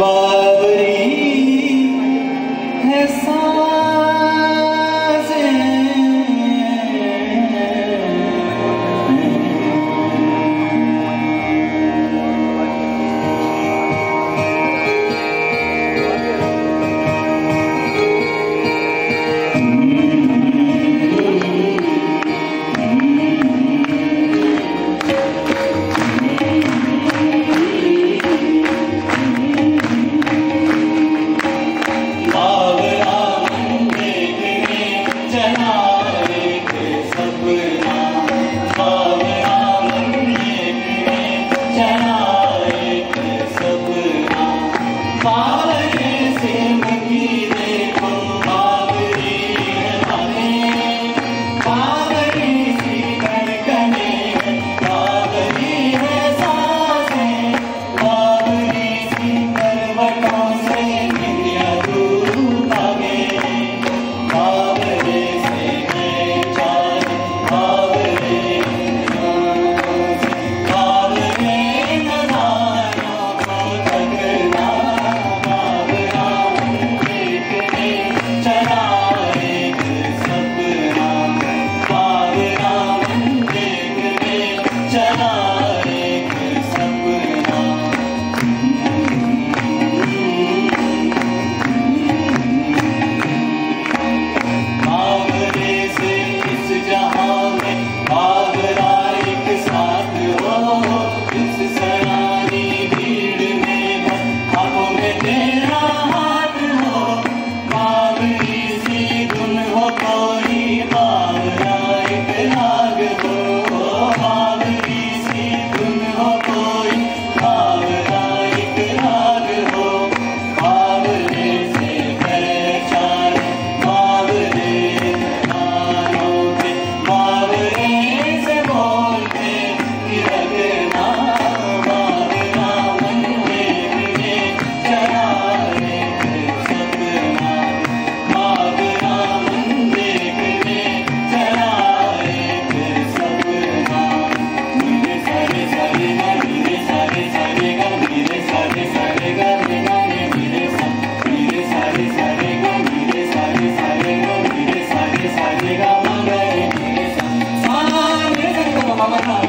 Babri Yeah. mama, mama.